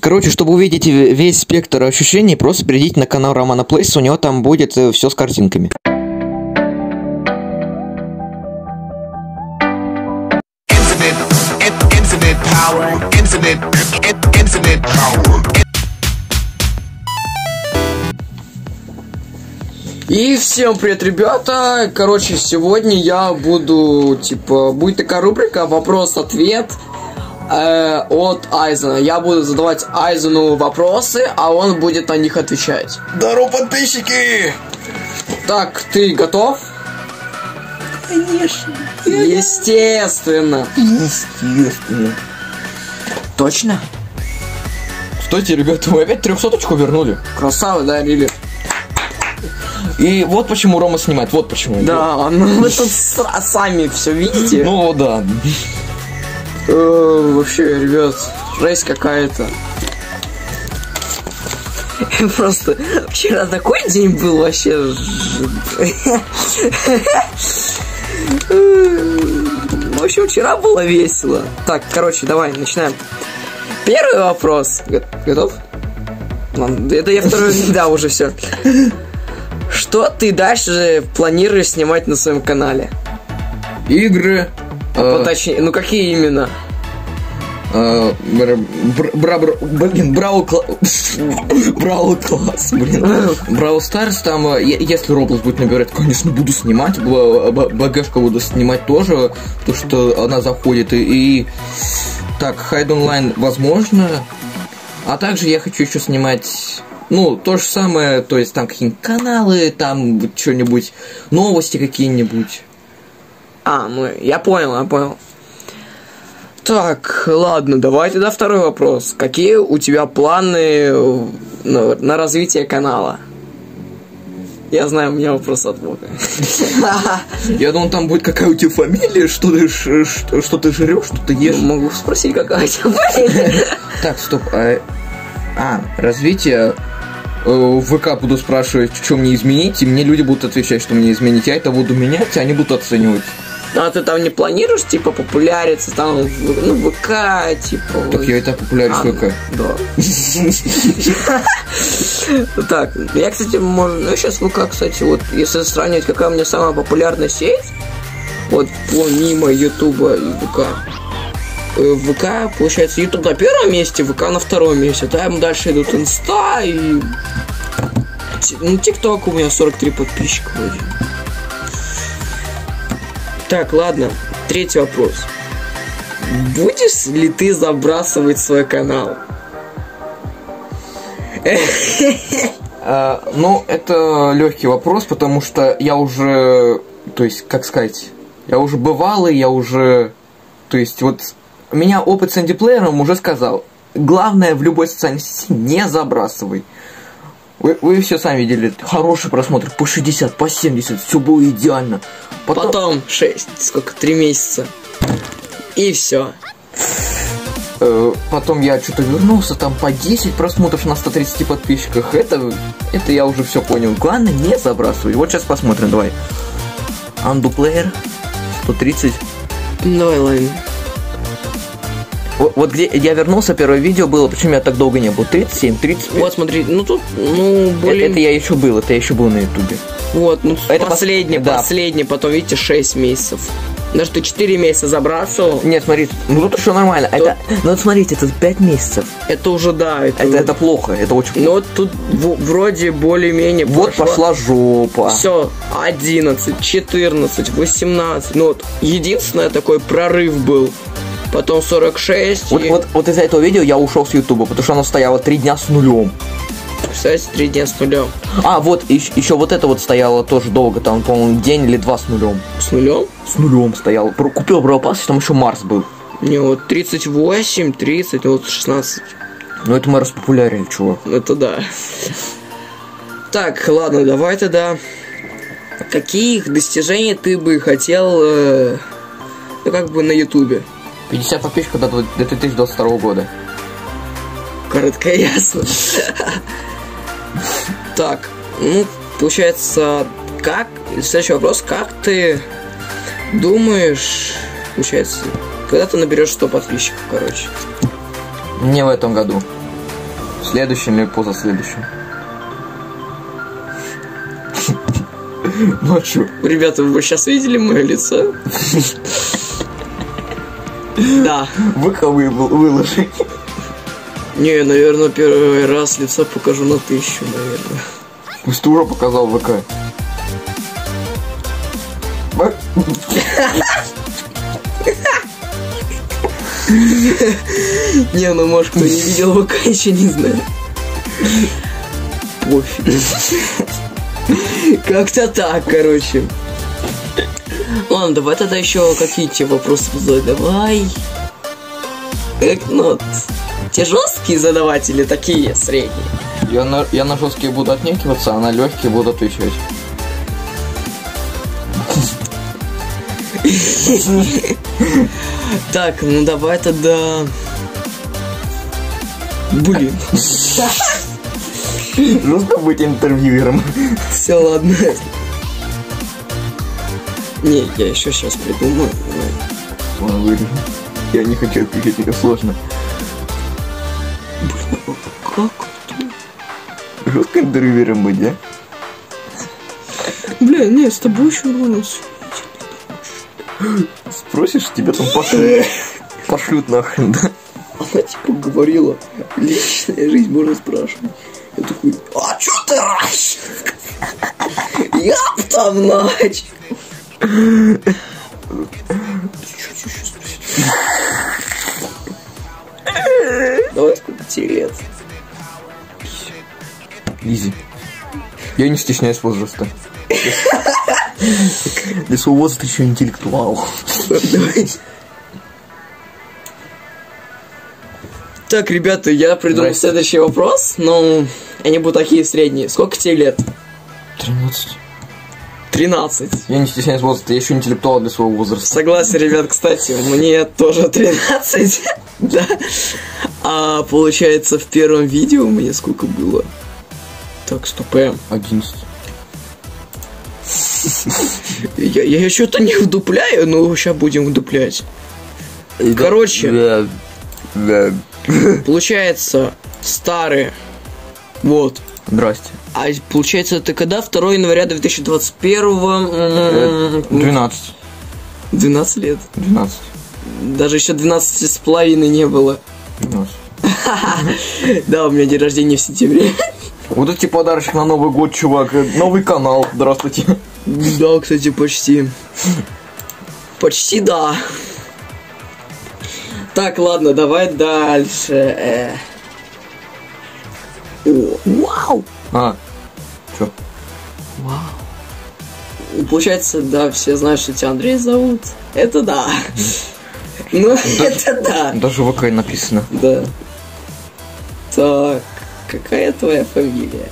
Короче, чтобы увидеть весь спектр ощущений, просто перейдите на канал Романа Плейс, у него там будет все с картинками. И всем привет, ребята! Короче, сегодня я буду, типа, будет такая рубрика «Вопрос-ответ» э, от Айзена. Я буду задавать Айзену вопросы, а он будет на них отвечать. Здорово, подписчики! Так, ты готов? Конечно. Естественно. Естественно. Точно? Стойте, ребята, вы опять трехсоточку вернули. Красавы, да, Лили? И вот почему Рома снимает, вот почему. Да, ну вы тут сами все видите. Ну да. Э, Вообще, ребят, жесть какая-то. Просто вчера такой день был вообще. В общем, вчера было весело. Так, короче, давай, начинаем. Первый вопрос. Го- Готов? Ладно, Это я второй, да, уже все. Что ты дальше планируешь снимать на своем канале? Игры. Э, Поточнее, ну какие именно? э, Блин, Brawl Brawl класс, блин. Brawl Stars, там, э, если Roblox будет набирать, конечно, буду снимать. БГшку буду снимать тоже, потому что она заходит. И- так, Hide Online возможно. А также я хочу еще снимать ну, то же самое, то есть там какие-нибудь каналы, там что-нибудь, новости какие-нибудь. А, ну, я понял, я понял. Так, ладно, давай тогда второй вопрос. Какие у тебя планы на, на развитие канала? Я знаю, у меня вопрос от Бога. Я думал, там будет какая у тебя фамилия, что ты, что, ты жрешь, что ты ешь. Могу спросить, какая у тебя фамилия? Так, стоп. А, а, развитие. Э, В ВК буду спрашивать, что мне изменить, и мне люди будут отвечать, что мне изменить. Я это буду менять, а они будут оценивать. А ты там не планируешь, типа, популяриться там, ну, ВК, типа... Так я это популярен А, в ВК. Да. Так, я, кстати, может, ну, сейчас ВК, кстати, вот, если сравнивать, какая у меня самая популярная сеть, вот, помимо Ютуба и ВК, э, ВК, получается, Ютуб на первом месте, ВК на втором месте, там дальше идут Инста и... Ну, ТикТок у меня 43 подписчика вроде. Так, ладно, третий вопрос. Будешь ли ты забрасывать свой канал? А, ну, это легкий вопрос, потому что я уже, то есть, как сказать, я уже бывалый, я уже, то есть, вот, меня опыт с андиплеером уже сказал, главное в любой социальной сети не забрасывай. Вы, вы все сами видели, хороший просмотр, по 60, по 70, все было идеально. Потом, Потом 6, сколько, 3 месяца. И все. э, потом я что-то вернулся, там по 10 просмотров на 130 подписчиках. Это, это я уже все понял. Главное, не забрасывай. Вот сейчас посмотрим, давай. Андуплеер 130. Давай, ладно. Вот, где я вернулся, первое видео было, почему я так долго не был? 37, 35. Вот смотри, ну тут, ну, это, более... это я еще был, это я еще был на ютубе. Вот, ну Это последний, пос- да. последний, потом, видите, 6 месяцев. Даже ты 4 месяца забрасывал, Нет, смотри, ну тут еще нормально. Это, ну вот смотрите, это 5 месяцев. это уже да. Это, Это, это плохо, это очень Ну вот тут в- вроде более-менее Вот пошла жопа. Все, 11, 14, 18. Ну вот, единственное такой прорыв был. Потом 46. Вот, и, вот, вот из-за этого видео я ушел с Ютуба, потому что оно стояло три дня с нулем. Представляете, 3 дня с нулем. А, вот еще, вот это вот стояло тоже долго, там, по-моему, день или два с нулем. С нулем? С нулем стоял. Купил Бравопас, там еще Марс был. Не, вот 38, 30, вот 16. Ну это мы распопулярили, чувак. Это да. Так, ладно, давай тогда. Каких достижений ты бы хотел, э, ну, как бы на Ютубе? 50 подписчиков до, дв- до 2022 года. Коротко и ясно. Так, ну, получается, как... Следующий вопрос. Как ты думаешь, получается, когда ты наберешь 100 подписчиков, короче? Не в этом году. В следующем или позаследующем? Ну а? Ребята, вы сейчас видели мое лицо? Да. Вы- выложи. Не, наверное, первый раз лицо покажу на тысячу, наверное. Пусть ты уже показал ВК. Не, ну может кто не видел ВК, еще не знаю. Пофиг. Как-то так, короче. Ладно, давай тогда еще какие тебе вопросы задать. Давай. Как, ну, те жесткие задавать или такие средние? Я на, я на жесткие буду отнекиваться, а на легкие буду отвечать. Так, ну давай тогда... Блин, Жестко быть интервьюером. все, ладно. Не, я еще сейчас придумаю. Ладно, вырежу. Я не хочу отвечать, это сложно. Как? Жестко интервьюером быть, да? Бля, не, с тобой еще нормально. Спросишь, тебя там пошлют. Пошлют нахрен, да? Она типа говорила, личная жизнь можно спрашивать. Я такой, а чё ты раньше? Я б там ночь. Давай сколько тебе лет? Изи. Я не стесняюсь возраста. Для своего возраста еще интеллектуал. Так, ребята, я придумал Здрасте. следующий вопрос, но они будут такие средние. Сколько тебе лет? 13. 13. Я не стесняюсь возраста, я еще интеллектуал для своего возраста. Согласен, ребят, кстати, мне тоже 13. Да. А получается, в первом видео мне сколько было? Так, стоп, эм. 11. Я, я что-то не вдупляю, но сейчас будем вдуплять. Короче. Получается, старые. Вот. Здрасте. А получается, это когда? 2 января 2021 Э, м, 12. 12 лет. 12. Даже еще 12 с половиной не было. 12. Да, у меня день рождения в сентябре. Вот эти подарочек на Новый год, чувак. Э, Новый канал. Здравствуйте. Да, кстати, почти. Почти да. Так, ладно, давай дальше. Вау! А. Чё? Получается, да, все знают, что тебя Андрей зовут. Это да. Ну, это да. Даже в ВК написано. Да. Так, какая твоя фамилия?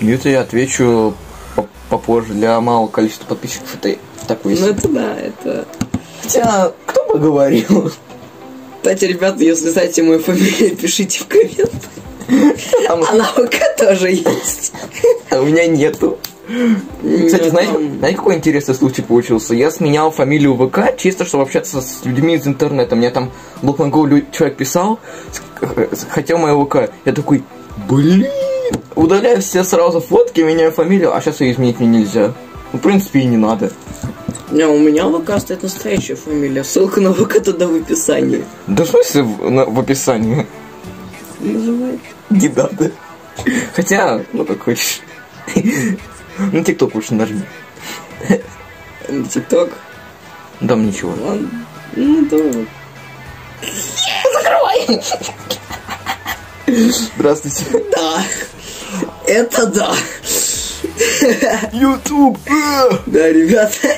Это я отвечу по- попозже. Для малого количества подписчиков это такой Ну, это да, это... Хотя, кто бы говорил? Кстати, ребята, если знаете мою фамилию, пишите в комментах. А на ВК тоже есть. А у меня нету. Кстати, знаете, знаете, какой интересный случай получился? Я сменял фамилию ВК чисто, чтобы общаться с людьми из интернета. Мне там Блокмангол человек писал, с- хотел мое ВК. Я такой, блин, удаляю все сразу фотки, меняю фамилию, а сейчас ее изменить мне нельзя. Ну, в принципе, и не надо. Не, у меня в ВК стоит настоящая фамилия. Ссылка на ВК туда в описании. Да что если в, на- в описании? Называй. Не надо. Хотя, ну как хочешь. Ну, тикток лучше нажми. На ТикТок. Там ничего. Ладно. Ну, давай. Здравствуйте. Да. Это да. Ютуб. Да, ребята.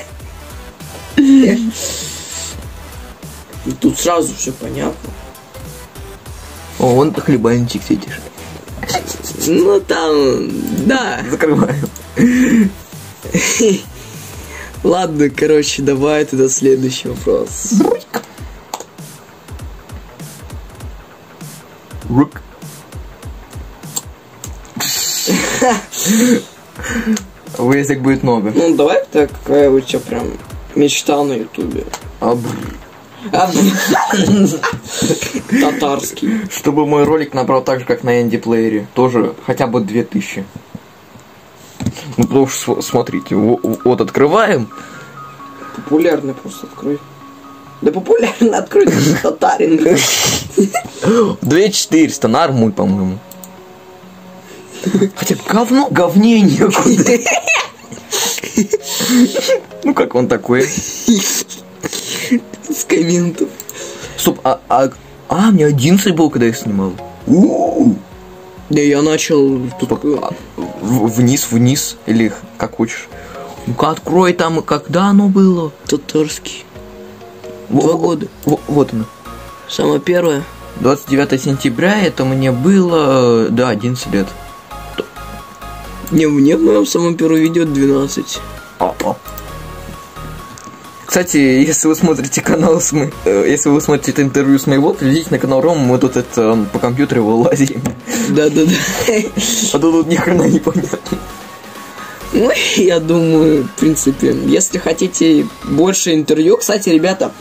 Тут сразу все понятно. О, вон хлебальничек сидишь. Ну, там, да. Закрываю. Ладно, короче, давай тогда следующий вопрос. Рук. Вырезок будет много. Ну, давай так, какая у тебя прям мечта на Ютубе. А, бррр. А, Татарский. Чтобы мой ролик набрал так же, как на Энди Плеере. Тоже хотя бы 2000. Ну, потому что, смотрите, во- вот открываем. Популярный просто открой. Да популярно открой, татарин. 2400, нормуль, по-моему. Хотя говно, говнее некуда. Ну, как он такой? С комментов. Стоп, а, а, а, мне 11 был, когда я снимал. Да я начал... тут- В- Вниз, вниз, или как хочешь. Ну-ка, открой там, когда оно было. Татарский. Два года. во- Вот оно. Самое первое. 29 сентября, это мне было, да, 11 лет. Не, мне в моем самом первом видео 12. Кстати, если вы смотрите канал с мо- э, если вы смотрите это интервью с моего, придите на канал Рома, мы тут это по компьютеру вылазим. Да-да-да. А то тут ни хрена не понятно. Ну, я думаю, в принципе, если хотите больше интервью, кстати, ребята,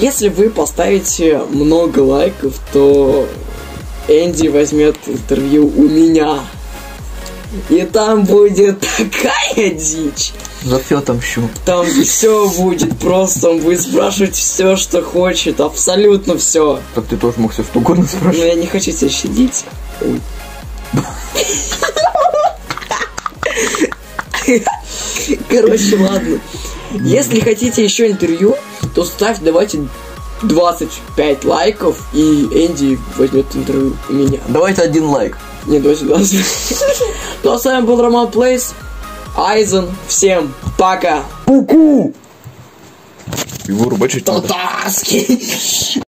если вы поставите много лайков, то Энди возьмет интервью у меня. И там будет такая дичь. За все отомщу. Там все будет просто, он будет спрашивать все, что хочет, абсолютно все. Так ты тоже мог все что угодно Но спрашивать. я не хочу тебя щадить. Ой. Короче, ладно. Если хотите еще интервью, то ставьте, давайте 25 лайков, и Энди возьмет интервью у меня. Давайте один лайк. Не, давайте 20. Ну а с вами был Роман Плейс, Айзен. Всем пока. Пуку! Его рубачить надо. Татарский.